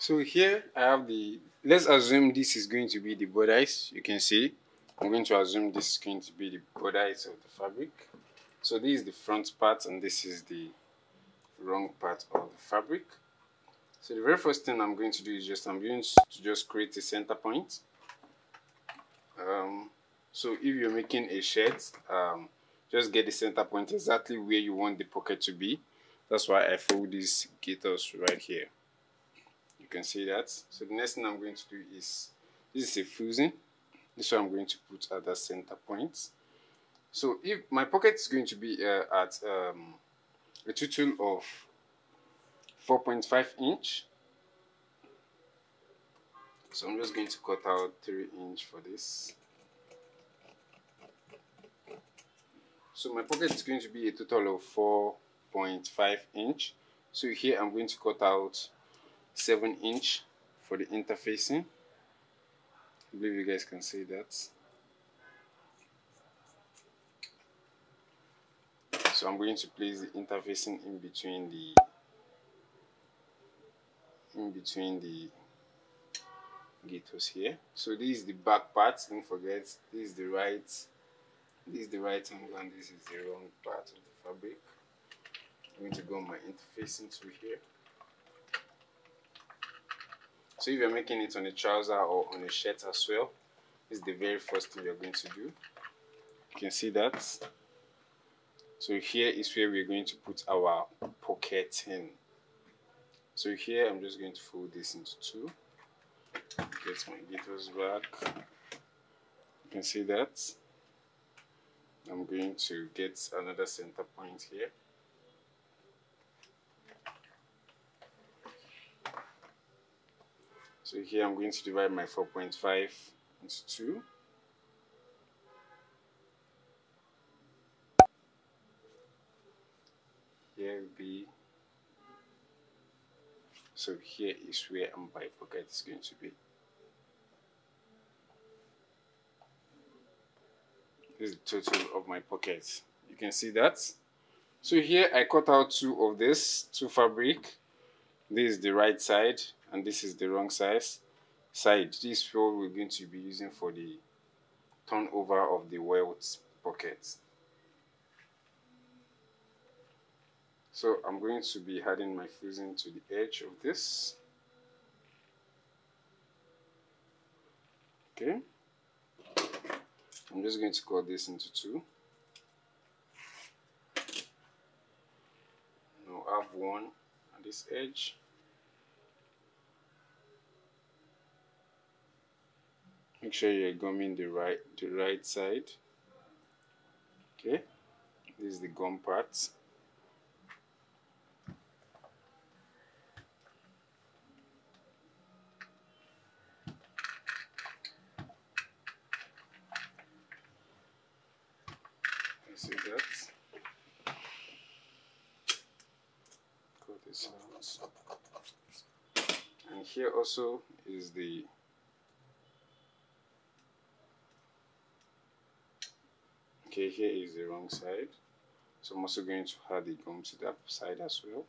So here I have the, let's assume this is going to be the bodice, you can see. I'm going to assume this is going to be the bodice of the fabric. So this is the front part and this is the wrong part of the fabric. So the very first thing I'm going to do is just, I'm going to just create a center point. Um, so if you're making a shirt, um, just get the center point exactly where you want the pocket to be. That's why I fold these gaiters right here can see that. So the next thing I'm going to do is, this is a fusing. This is one I'm going to put at the center point. So if my pocket is going to be uh, at um, a total of 4.5 inch. So I'm just going to cut out 3 inch for this. So my pocket is going to be a total of 4.5 inch. So here I'm going to cut out 7 inch for the interfacing. I believe you guys can see that. So I'm going to place the interfacing in between the in between the gaiters here. So this is the back part. Don't forget this is the right this is the right angle and this is the wrong part of the fabric. I'm going to go my interfacing through here so if you're making it on a trouser or on a shirt as well, this is the very first thing you're going to do. You can see that. So here is where we're going to put our pocket in. So here I'm just going to fold this into two. Get my gaiters back. You can see that. I'm going to get another center point here. So here I'm going to divide my 4.5 into 2. Here will be, so here is where my pocket is going to be. This is the total of my pockets. You can see that. So here I cut out two of this, two fabric. This is the right side and this is the wrong size side. This is we're going to be using for the turnover of the welt pocket. So I'm going to be adding my fusing to the edge of this. Okay. I'm just going to cut this into two. Now I have one at this edge make sure you're gumming the right the right side. Okay this is the gum part. See that? Cut this out and here also is the here is the wrong side. So I'm also going to add the gum to that side as well.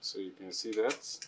So you can see that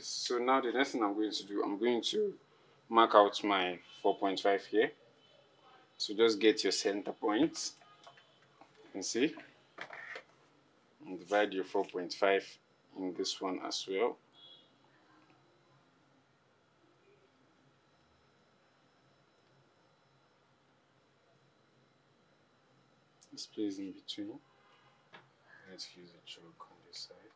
So now the next thing I'm going to do, I'm going to mark out my 4.5 here. So just get your center point. You can see. And divide your 4.5 in this one as well. This place in between. Let's use a chalk on this side.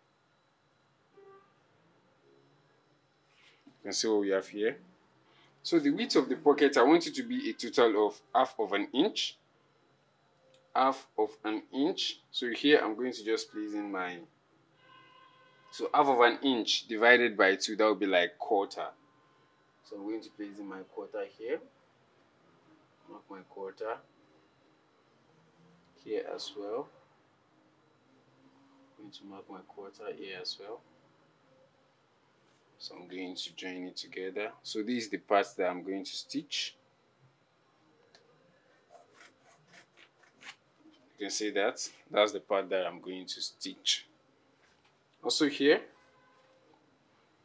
You can see what we have here. So the width of the pocket, I want it to be a total of half of an inch. Half of an inch. So here I'm going to just place in my, so half of an inch divided by two, that would be like quarter. so I'm going to place in my quarter here mark my quarter here as well I'm going to mark my quarter here as well so I'm going to join it together. So this is the part that I'm going to stitch. You can see that? That's the part that I'm going to stitch. Also here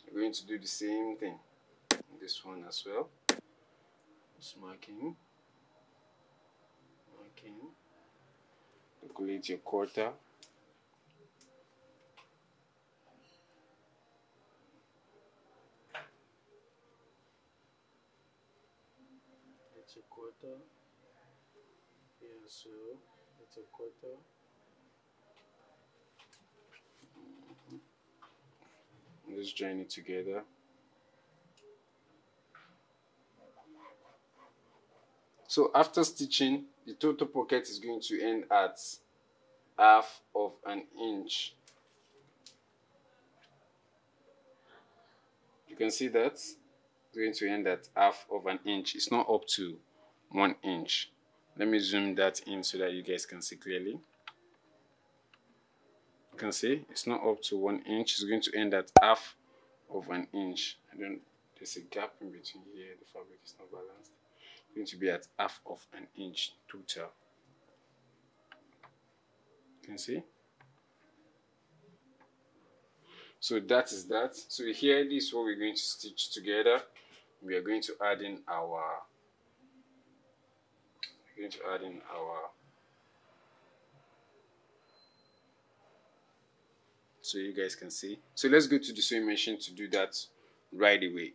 I'm going to do the same thing. This one as well. Just marking marking calculate your quarter that's a quarter yeah so that's a quarter let's join it together. So after stitching the total pocket is going to end at half of an inch. You can see that it's going to end at half of an inch. It's not up to one inch. Let me zoom that in so that you guys can see clearly. You can see it's not up to one inch. It's going to end at half of an inch. And then there's a gap in between here. The fabric is not balanced. It's going to be at half of an inch total. You can see? So that is that. So here this is what we're going to stitch together. We are going to add in our going to add in our so you guys can see. So let's go to the sewing machine to do that right away.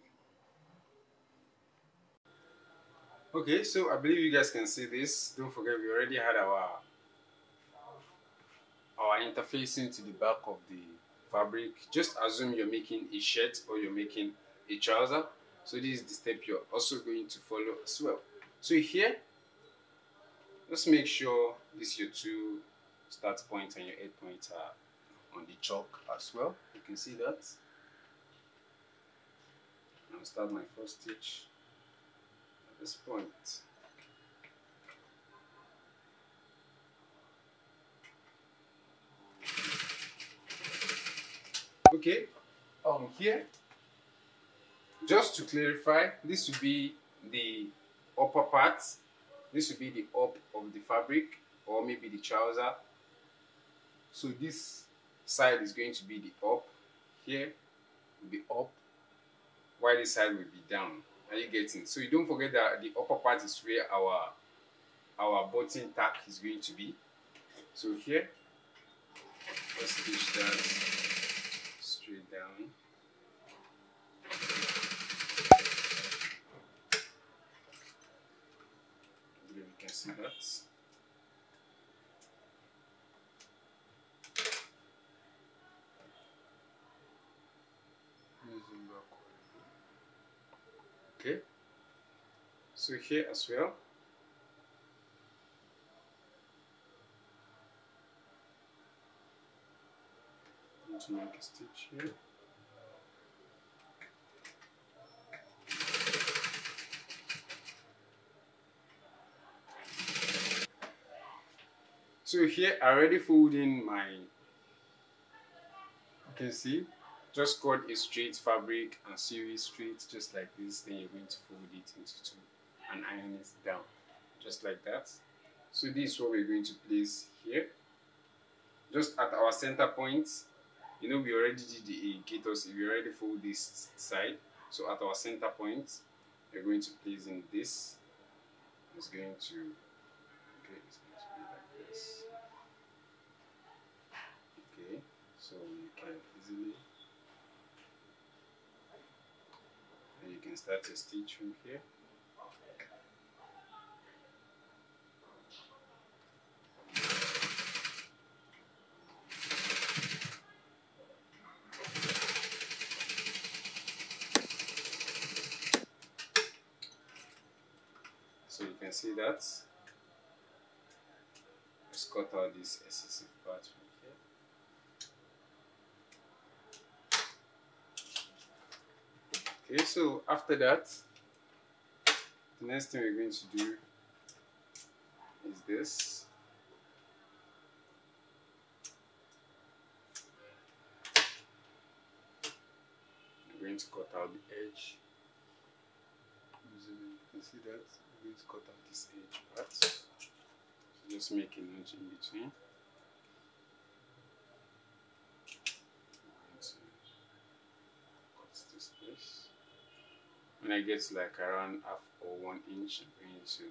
Okay, so I believe you guys can see this. Don't forget we already had our our interfacing to the back of the fabric. Just assume you're making a shirt or you're making a trouser. So this is the step you're also going to follow as well. So here, just make sure this your two start point and your end point are on the chalk as well. You can see that. I'll start my first stitch at this point. Okay um here just to clarify this will be the upper part this will be the up of the fabric or maybe the trouser. So this side is going to be the up. Here will be up while this side will be down. Are you getting? So you don't forget that the upper part is where our our button tack is going to be. So here let's stitch that straight down you can see that okay so here as well to make a stitch here so here I already fold in my you can see just cut a straight fabric and sew it straight just like this then you're going to fold it into two and iron it down just like that. So this is what we're going to place here. Just at our center point you know we already did the indicators we already fold this side. So at our center point we're going to place in this. It's going to okay it's going to be like this okay so you can easily and you can to stitch from here? So you can see that. Let's cut out this excessive part from here Okay, so after that, the next thing we're going to do is this. I'm going to cut out the edge. You can see that. I'm going to cut out this edge part. So just make a notch in between. when I get like around half or one inch I'm going to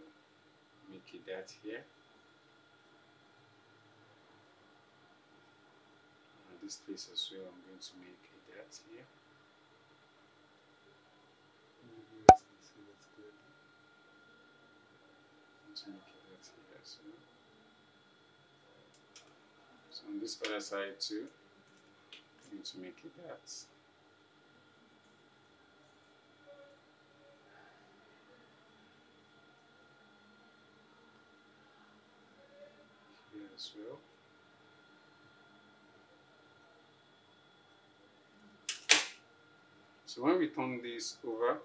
make a dot here. And this place as well I'm going to make a dot here. To make here as well. So on this other side too I'm going to make a dot So when we turn this over,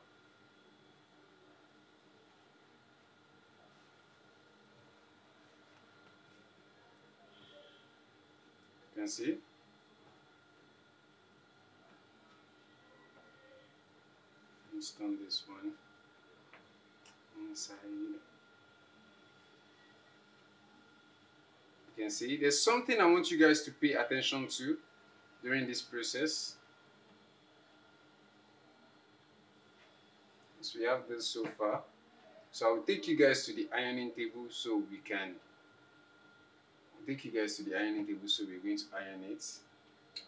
you can see. Let's turn this one inside you can see there's something I want you guys to pay attention to during this process. So we have this so far. So I'll take you guys to the ironing table so we can I'll take you guys to the ironing table so we're going to iron it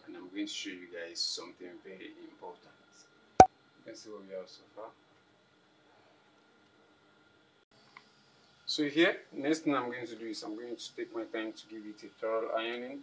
and I'm going to show you guys something very important. You can see what we have so far. So here, next thing I'm going to do is I'm going to take my time to give it a thorough ironing.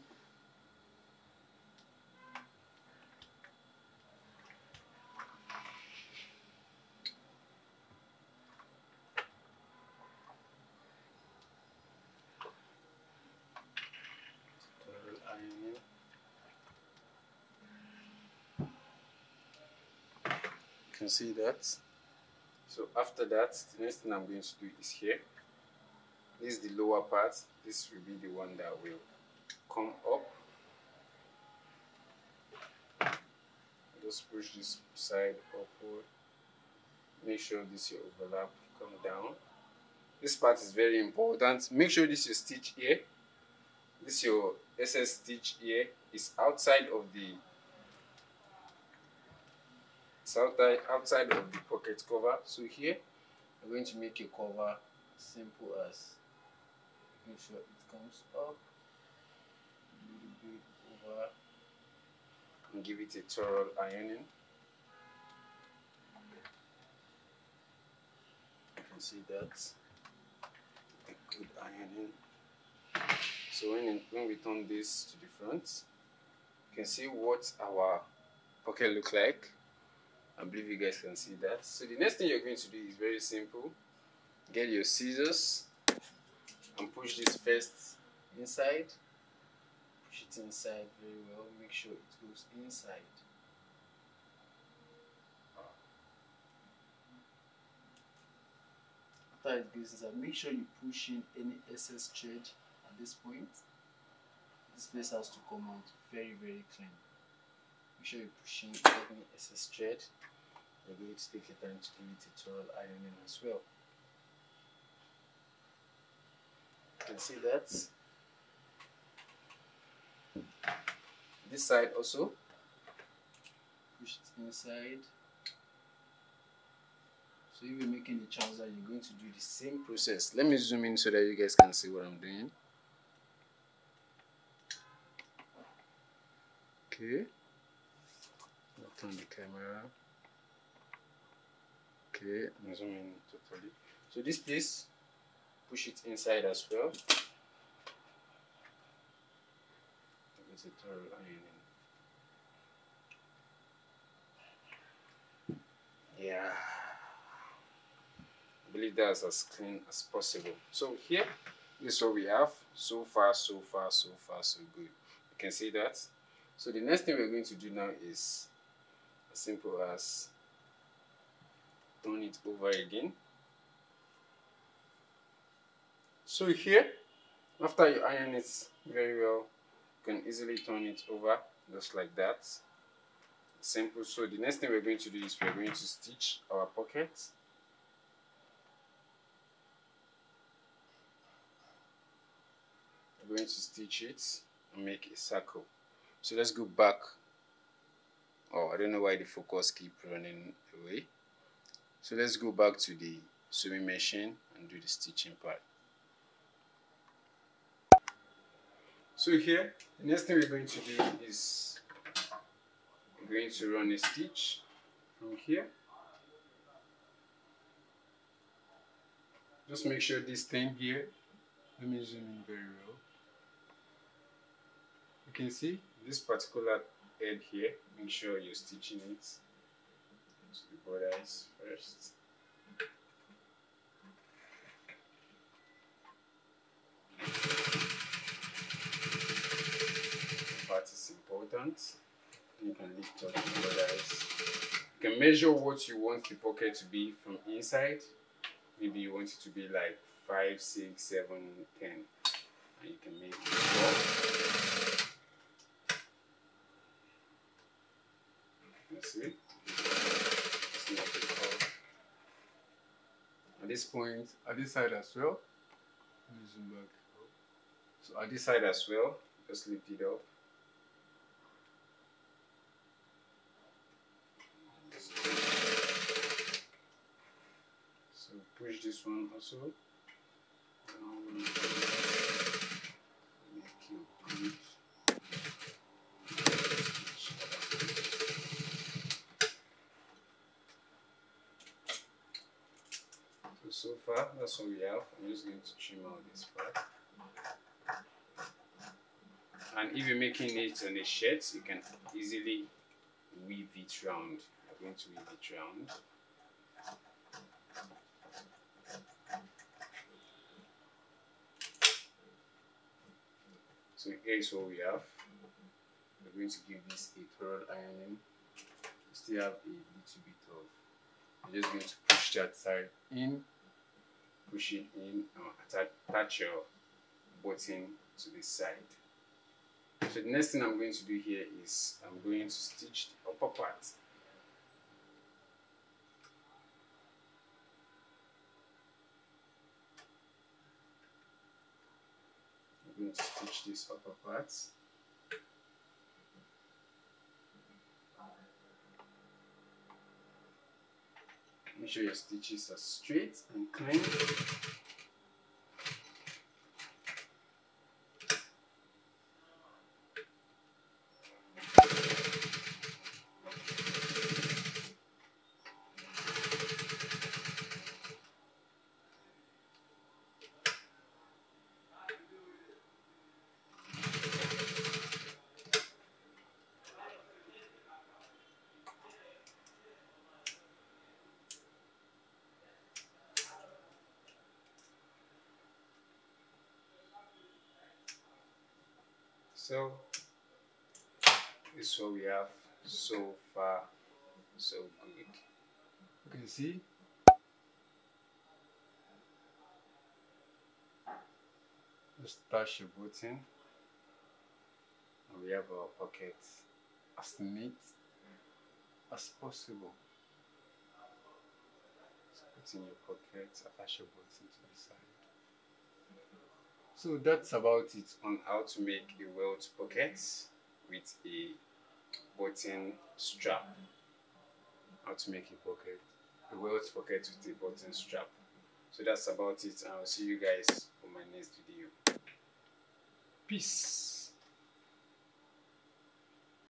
You can see that. So after that, the next thing I'm going to do is here this is the lower part. This will be the one that will come up. Just push this side upward. Make sure this your overlap come down. This part is very important. Make sure this your stitch here. This your ss stitch here is outside of the outside outside of the pocket cover. So here i'm going to make a cover simple as make sure it comes up. A little bit over and give it a thorough ironing. You can see that. A good ironing. So when, when we turn this to the front you can see what our pocket look like. I believe you guys can see that. So the next thing you're going to do is very simple. Get your scissors and push this first inside. Push it inside very well. Make sure it goes inside. After it goes inside make sure you push in any excess thread at this point. This place has to come out very very clean. Make sure you push in any excess thread. You're going to take your time to give it a thorough ironing as well can see that. This side also. Push it inside. So if you're making the trouser you're going to do the same process. Let me zoom in so that you guys can see what I'm doing. Okay. I'll turn the camera. Okay I'm zooming totally. So this piece push it inside as well. Yeah, I believe that's as clean as possible. So here, this is what we have. So far, so far, so far, so good. You can see that. So the next thing we're going to do now is as simple as turn it over again so here after you iron it very well you can easily turn it over just like that. Simple. So the next thing we're going to do is we're going to stitch our pocket we're going to stitch it and make a circle. So let's go back. Oh I don't know why the focus keep running away. So let's go back to the sewing machine and do the stitching part so here the next thing we're going to do is we're going to run a stitch from here. Just make sure this thing here let me zoom in very well. You can see this particular head here make sure you're stitching it to the borders first part is important you can lift up the you can measure what you want the pocket to be from inside. Maybe you want it to be like 5 6 7 10 and you can make it 12 see at this point at this side as well. Zoom back. so at this side as well just lift it up so push this one also make you so far that's what we have. I'm just going to trim out this part. And if you're making it on a shirt you can easily weave it round. I'm going to weave it round so here is what we have we're going to give this a thorough ironing. We still have a little bit of I'm just going to push that side in push it in uh, attach your button to this side. So the next thing I'm going to do here is I'm going to stitch the upper part going to stitch this upper part Make sure your stitches are straight and clean. So this is what we have so far, so good. You can see just touch your button and we have our pocket as neat as possible. Just put in your pocket, attach your button to the side. So that's about it on how to make a welt pocket with a button strap. How to make a pocket, a welt pocket with a button strap. So that's about it. I'll see you guys for my next video. Peace.